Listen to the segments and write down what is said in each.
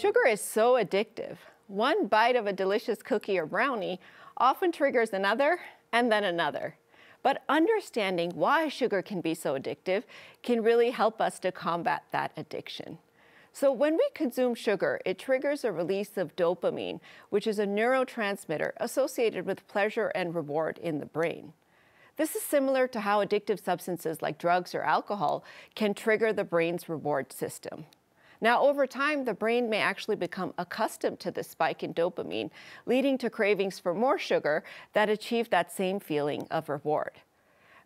Sugar is so addictive. One bite of a delicious cookie or brownie often triggers another and then another. But understanding why sugar can be so addictive can really help us to combat that addiction. So when we consume sugar, it triggers a release of dopamine, which is a neurotransmitter associated with pleasure and reward in the brain. This is similar to how addictive substances like drugs or alcohol can trigger the brain's reward system. Now, over time, the brain may actually become accustomed to the spike in dopamine, leading to cravings for more sugar that achieve that same feeling of reward.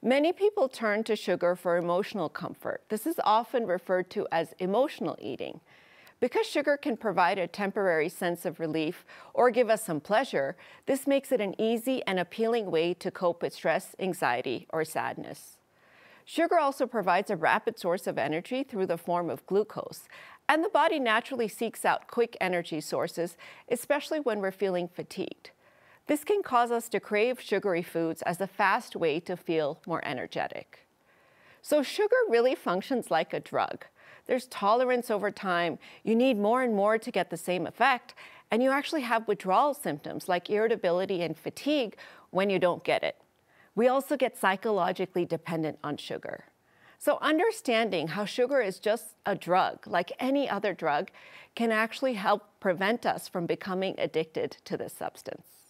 Many people turn to sugar for emotional comfort. This is often referred to as emotional eating. Because sugar can provide a temporary sense of relief or give us some pleasure, this makes it an easy and appealing way to cope with stress, anxiety, or sadness. Sugar also provides a rapid source of energy through the form of glucose, and the body naturally seeks out quick energy sources, especially when we're feeling fatigued. This can cause us to crave sugary foods as a fast way to feel more energetic. So sugar really functions like a drug. There's tolerance over time. You need more and more to get the same effect, and you actually have withdrawal symptoms like irritability and fatigue when you don't get it. We also get psychologically dependent on sugar. So understanding how sugar is just a drug, like any other drug, can actually help prevent us from becoming addicted to this substance.